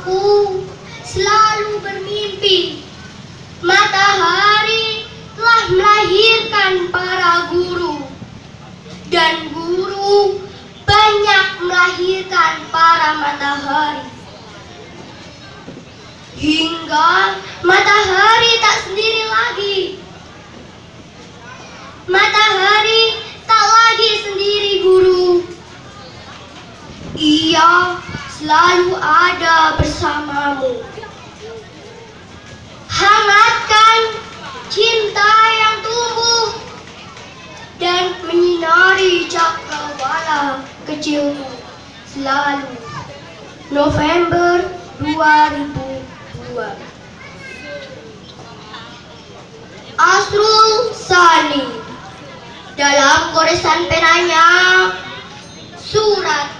Aku selalu bermimpi. Matahari telah melahirkan para guru. Dan guru banyak melahirkan para matahari. Hingga matahari tak sendiri lagi. Matahari tak lagi sendiri guru. Ia selalu ada kecilmu selalu. November 2002 Asrul Sani dalam goresan penanya surat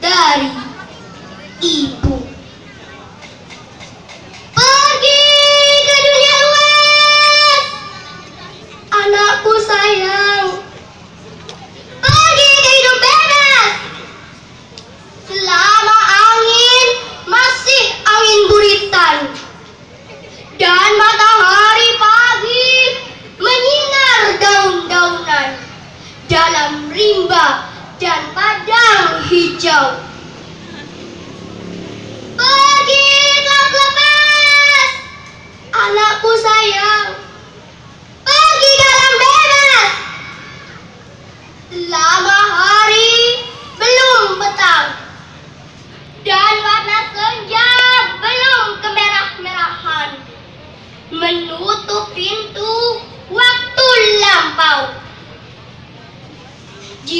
dari ibu. Dan padang hijau.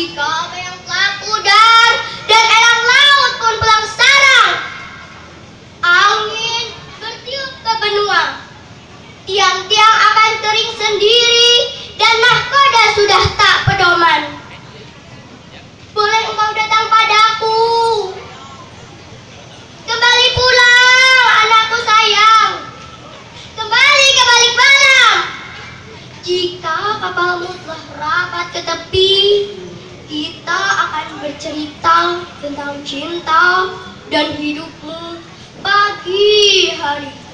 Jika yang telah pudar dan elang laut pun pulang sarang, angin bertiup ke benua. Tiang-tiang akan kering sendiri dan nahkoda sudah tak pedoman. Boleh engkau datang padaku. Kembali pulang, anakku sayang. Kembali ke balik malam. Jika kapalmu telah rapat ke tepi, tentang cinta dan hidupmu pagi hari.